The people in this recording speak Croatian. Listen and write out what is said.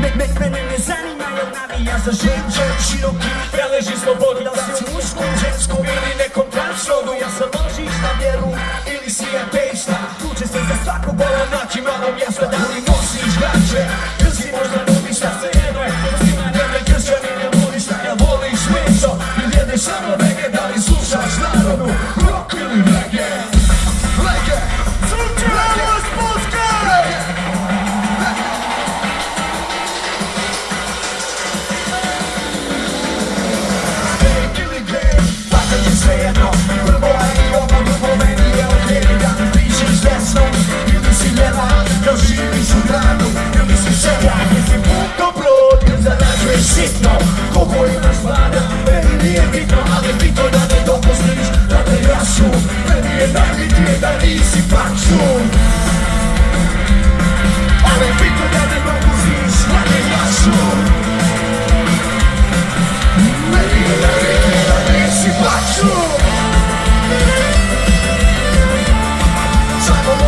me, me, Mene ne zanima jel navija za ženče Široki beleži slobodu Da si u muškom, ili nekom transrodu. Ja sam ložiš na vjeru ili si ateista. Tu će se za svakog bola naći malo mjesta Da li nosiš gaće. Ili si možda nudiš šta se koji naš vlada. Meni nije bitno, ali bitno da ne dopustiš Da te jašu, meni je najbitnije da nisi paču Ali bitno da ne dopustiš Da te jašu Meni je najbitnije da nisi paču Samo